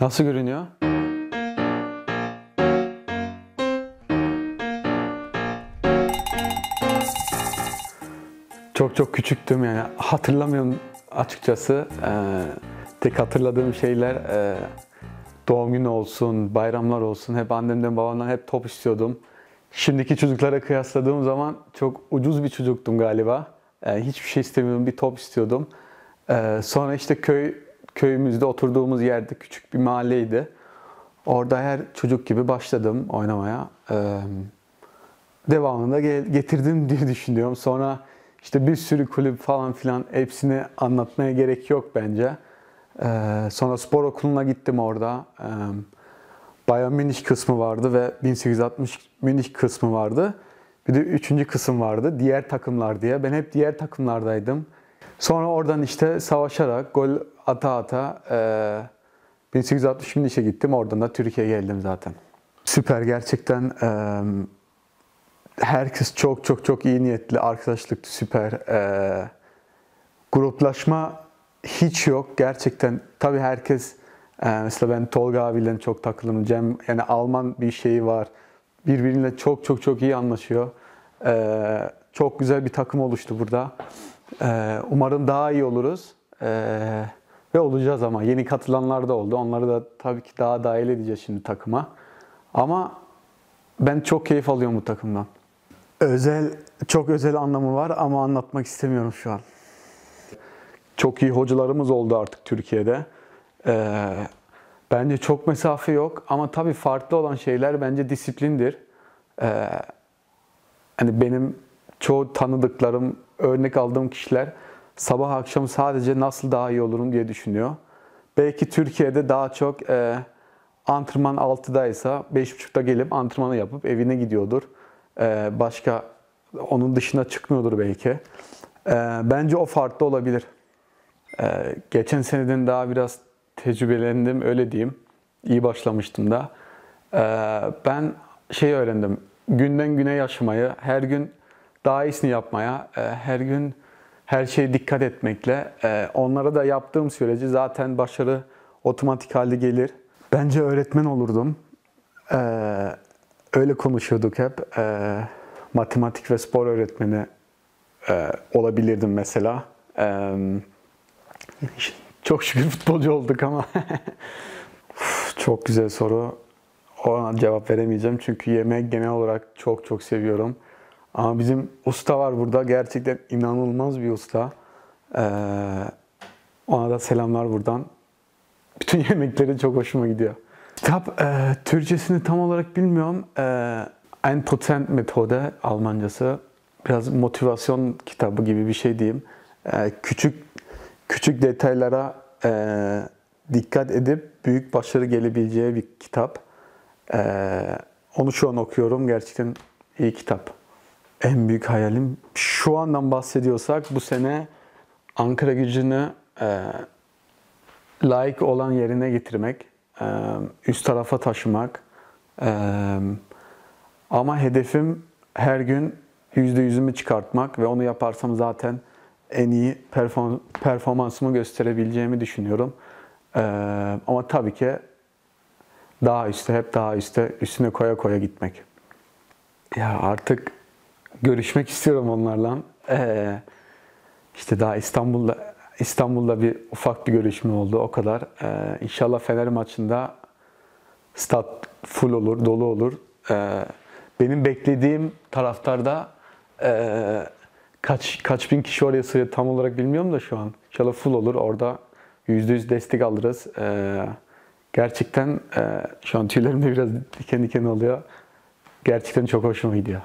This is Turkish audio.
Nasıl görünüyor? Çok çok küçüktüm yani hatırlamıyorum açıkçası. Ee, tek hatırladığım şeyler e, doğum günü olsun, bayramlar olsun hep annemden babamdan hep top istiyordum. Şimdiki çocuklara kıyasladığım zaman çok ucuz bir çocuktum galiba. Ee, hiçbir şey istemiyordum, bir top istiyordum. Ee, sonra işte köy köyümüzde oturduğumuz yerde küçük bir mahalleydi. Orada her çocuk gibi başladım oynamaya. Ee, devamında getirdim diye düşünüyorum. Sonra işte bir sürü kulüp falan filan hepsini anlatmaya gerek yok bence. Ee, sonra spor okuluna gittim orada. Ee, Bayan Münih kısmı vardı ve 1860 Münih kısmı vardı. Bir de üçüncü kısım vardı. Diğer takımlar diye. Ben hep diğer takımlardaydım. Sonra oradan işte savaşarak gol ata ata e, 1860 Münih'e gittim. Oradan da Türkiye'ye geldim zaten. Süper gerçekten e, herkes çok çok çok iyi niyetli. Arkadaşlık süper. E, gruplaşma hiç yok. Gerçekten tabii herkes e, mesela ben Tolga abiyle çok takılırım. Cem yani Alman bir şeyi var. Birbiriyle çok çok çok iyi anlaşıyor. E, çok güzel bir takım oluştu burada. E, umarım daha iyi oluruz. E, ve olacağız ama yeni katılanlar da oldu. Onları da tabii ki daha dahil edeceğiz şimdi takıma. Ama ben çok keyif alıyorum bu takımdan. Özel, çok özel anlamı var ama anlatmak istemiyorum şu an. Çok iyi hocalarımız oldu artık Türkiye'de. Ee, bence çok mesafe yok ama tabii farklı olan şeyler bence disiplindir. Ee, hani benim çoğu tanıdıklarım, örnek aldığım kişiler sabah akşam sadece nasıl daha iyi olurum diye düşünüyor. Belki Türkiye'de daha çok e, antrenman 6'daysa 5.30'da gelip antrenmanı yapıp evine gidiyordur. E, başka onun dışına çıkmıyordur belki. E, bence o farklı olabilir. Ee, geçen seneden daha biraz tecrübelendim öyle diyeyim. İyi başlamıştım da. Ee, ben şey öğrendim. Günden güne yaşamayı, her gün daha iyisini yapmaya, e, her gün her şeye dikkat etmekle, e, onlara da yaptığım sürece zaten başarı otomatik halde gelir. Bence öğretmen olurdum. Ee, öyle konuşuyorduk hep. Matematik ve spor öğretmeni e, olabilirdim mesela. Çok şükür futbolcu olduk ama. Çok güzel soru. Ona cevap veremeyeceğim çünkü yemek genel olarak çok çok seviyorum. Ama bizim usta var burada. Gerçekten inanılmaz bir usta. Ee, ona da selamlar buradan. Bütün yemekleri çok hoşuma gidiyor. Kitap e, Türkçesini tam olarak bilmiyorum. E, Ein Prozent Methode Almancası. Biraz motivasyon kitabı gibi bir şey diyeyim. E, küçük küçük detaylara e, dikkat edip büyük başarı gelebileceği bir kitap. E, onu şu an okuyorum. Gerçekten iyi kitap. En büyük hayalim şu andan bahsediyorsak bu sene Ankara gücünü e, layık olan yerine getirmek, e, üst tarafa taşımak. E, ama hedefim her gün yüzde yüzümü çıkartmak ve onu yaparsam zaten en iyi perform performansımı gösterebileceğimi düşünüyorum. Ee, ama tabii ki daha üstte, hep daha üstte, üstüne koya koya gitmek. Ya artık görüşmek istiyorum onlarla. Ee, işte daha İstanbul'da İstanbul'da bir ufak bir görüşme oldu o kadar. Ee, inşallah Fener maçında stat full olur, dolu olur. Ee, benim beklediğim taraftarda e, kaç kaç bin kişi oraya sığıyor tam olarak bilmiyorum da şu an. İnşallah full olur. Orada %100 destek alırız. Ee, gerçekten e, şu an tüylerim de biraz diken diken oluyor. Gerçekten çok hoşuma gidiyor.